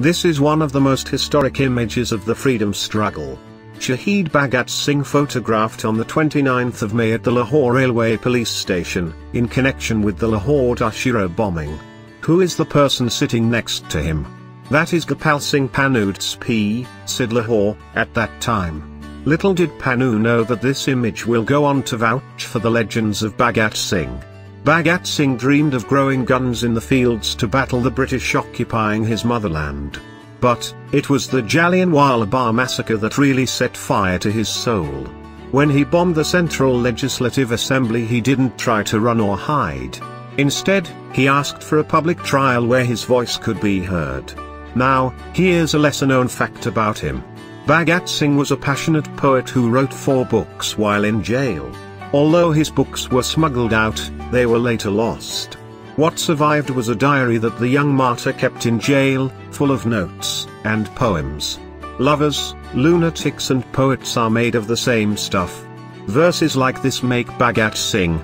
This is one of the most historic images of the freedom struggle. Shahid Bhagat Singh photographed on the 29th of May at the Lahore Railway Police Station, in connection with the Lahore Dussehra bombing. Who is the person sitting next to him? That is Gopal Singh Pannu SP, CID Lahore, at that time. Little did Pannu know that this image will go on to vouch for the legends of Bhagat Singh. Bhagat Singh dreamed of growing guns in the fields to battle the British occupying his motherland. But, it was the Jallianwala Bagh massacre that really set fire to his soul. When he bombed the Central Legislative Assembly he didn't try to run or hide. Instead, he asked for a public trial where his voice could be heard. Now, here's a lesser known fact about him. Bhagat Singh was a passionate poet who wrote four books while in jail. Although his books were smuggled out, they were later lost. What survived was a diary that the young martyr kept in jail, full of notes and poems. Lovers, lunatics and poets are made of the same stuff. Verses like this make Bhagat Singh,